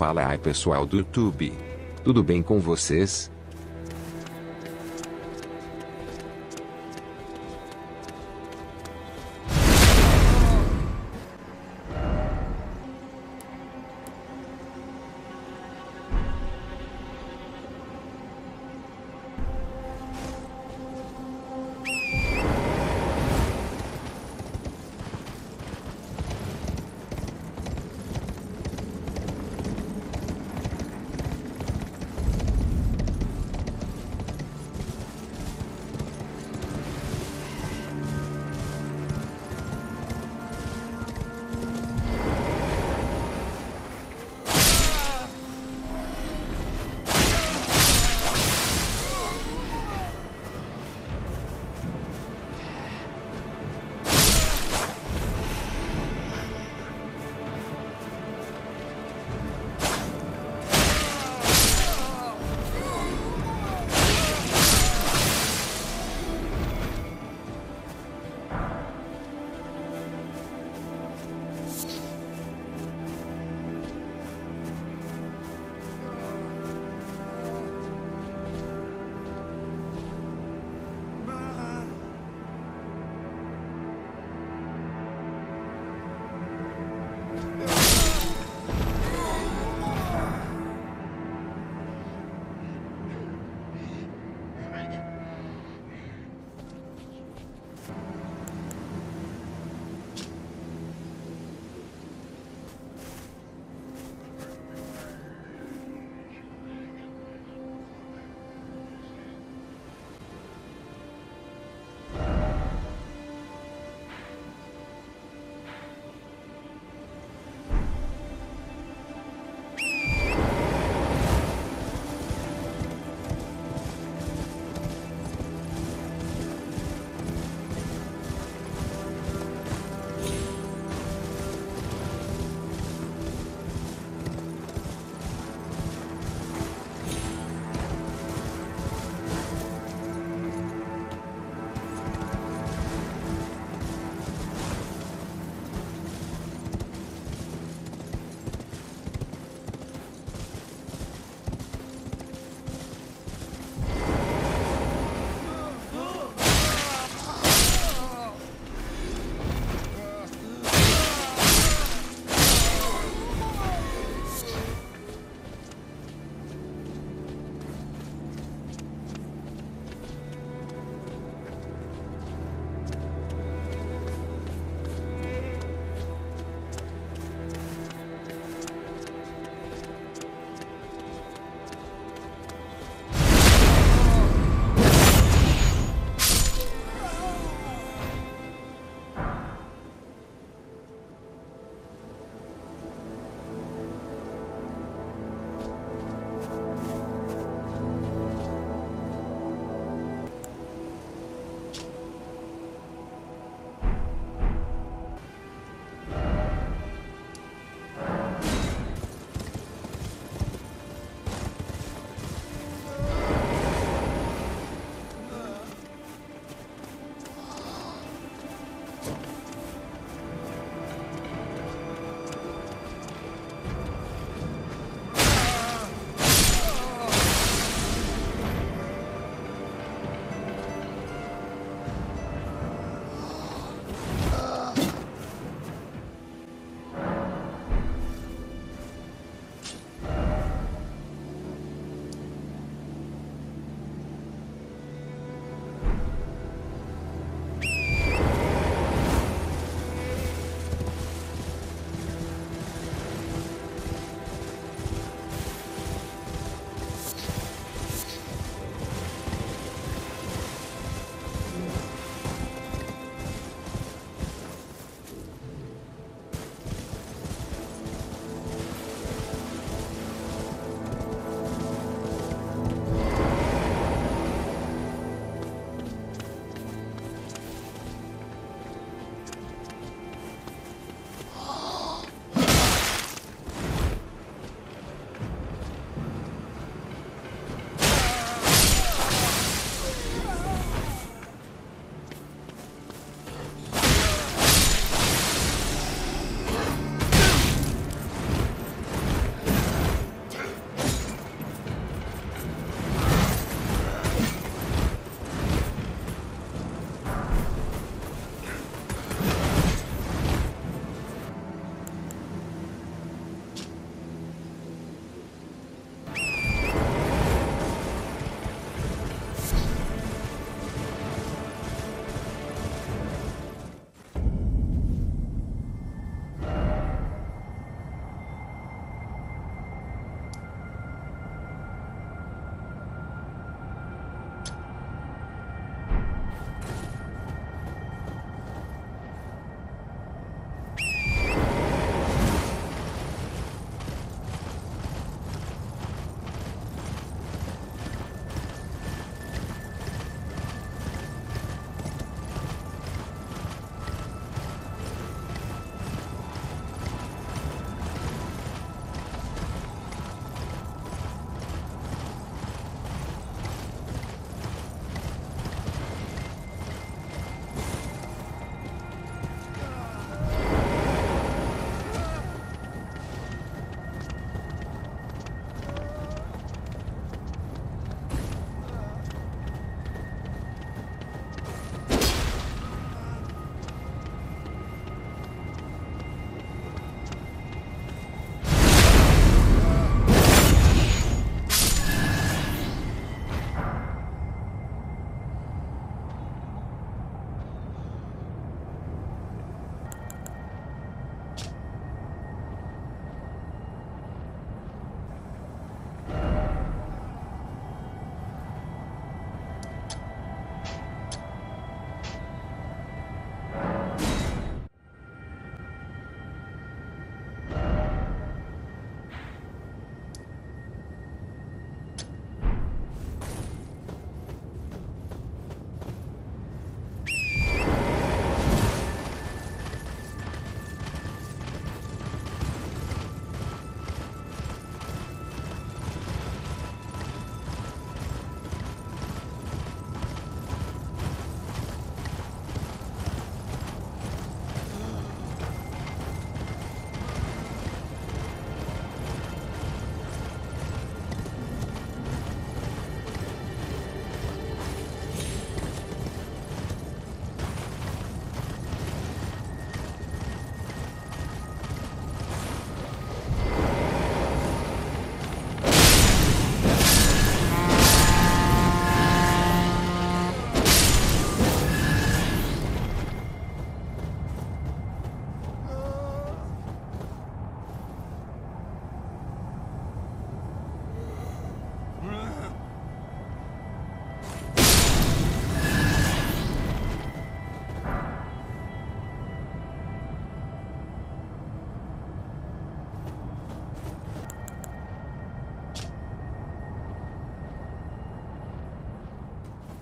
Fala aí pessoal do YouTube. Tudo bem com vocês?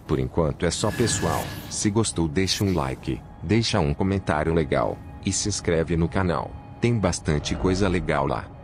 Por enquanto é só pessoal. Se gostou deixa um like, deixa um comentário legal e se inscreve no canal. Tem bastante coisa legal lá.